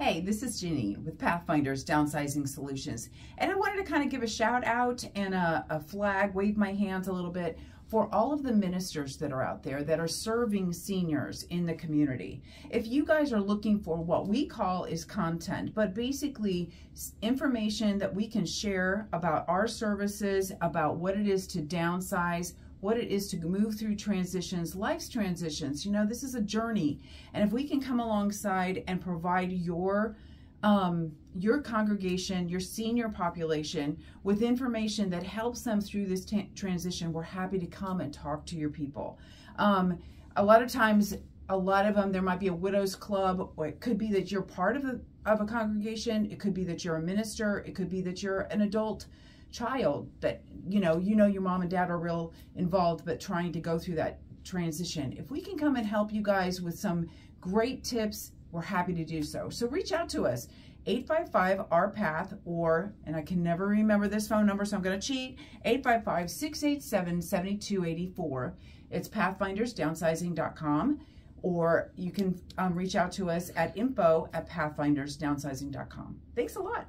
Hey, this is Ginny with Pathfinders Downsizing Solutions. And I wanted to kind of give a shout out and a, a, flag, wave my hands a little bit for all of the ministers that are out there that are serving seniors in the community. If you guys are looking for what we call is content, but basically information that we can share about our services, about what it is to downsize, what it is to move through transitions, life's transitions. You know, this is a journey. And if we can come alongside and provide your um, your congregation, your senior population with information that helps them through this transition, we're happy to come and talk to your people. Um, a lot of times, a lot of them, there might be a widow's club, or it could be that you're part of a, of a congregation. It could be that you're a minister. It could be that you're an adult child that you know you know your mom and dad are real involved but trying to go through that transition. If we can come and help you guys with some great tips we're happy to do so. So reach out to us 855 our path or and i can never remember this phone number so i'm going to cheat 855 687 7284 it's pathfindersdownsizing.com or you can um, reach out to us at info at pathfindersdownsizing.com thanks a lot